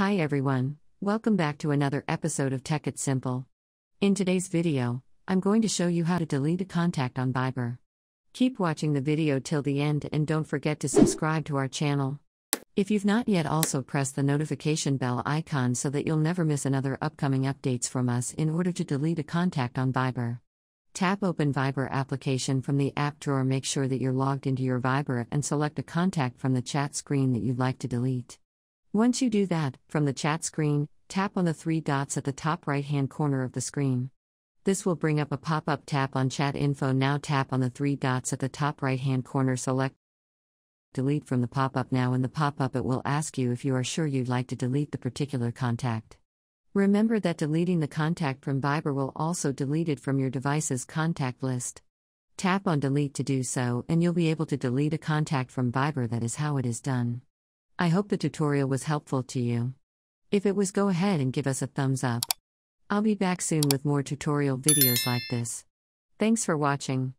Hi everyone, welcome back to another episode of Tech It Simple. In today's video, I'm going to show you how to delete a contact on Viber. Keep watching the video till the end and don't forget to subscribe to our channel. If you've not yet, also press the notification bell icon so that you'll never miss another upcoming updates from us in order to delete a contact on Viber. Tap Open Viber application from the app drawer. Make sure that you're logged into your Viber and select a contact from the chat screen that you'd like to delete. Once you do that, from the chat screen, tap on the three dots at the top right hand corner of the screen. This will bring up a pop up tap on chat info. Now tap on the three dots at the top right hand corner. Select Delete from the pop up now. In the pop up, it will ask you if you are sure you'd like to delete the particular contact. Remember that deleting the contact from Viber will also delete it from your device's contact list. Tap on delete to do so, and you'll be able to delete a contact from Viber. That is how it is done. I hope the tutorial was helpful to you. If it was, go ahead and give us a thumbs up. I'll be back soon with more tutorial videos like this. Thanks for watching.